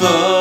I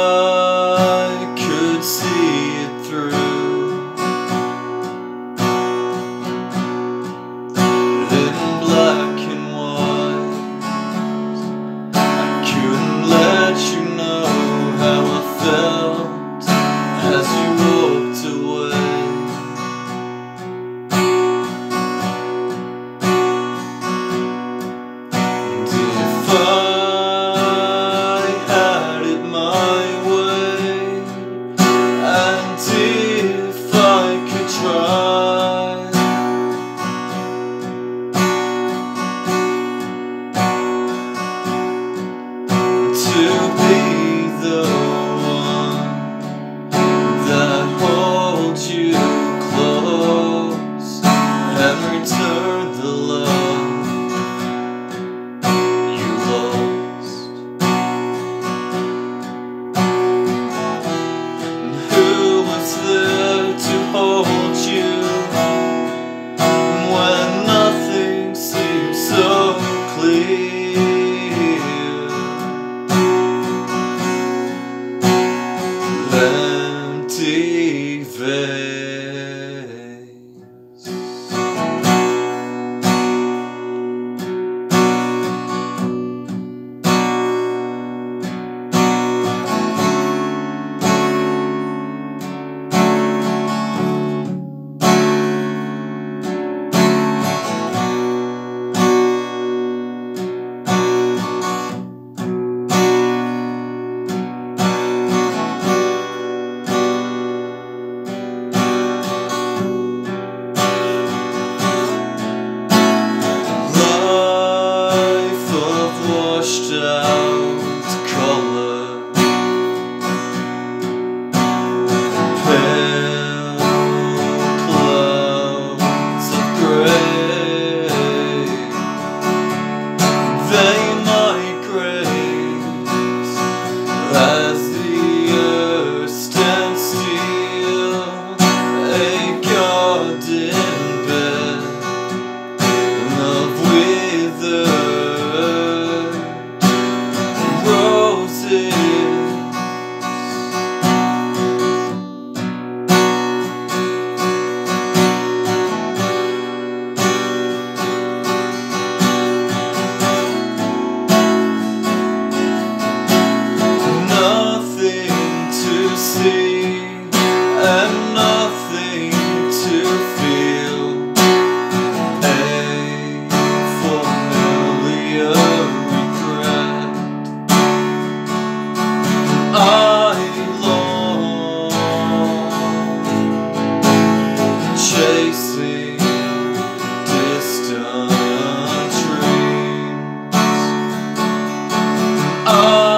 Oh.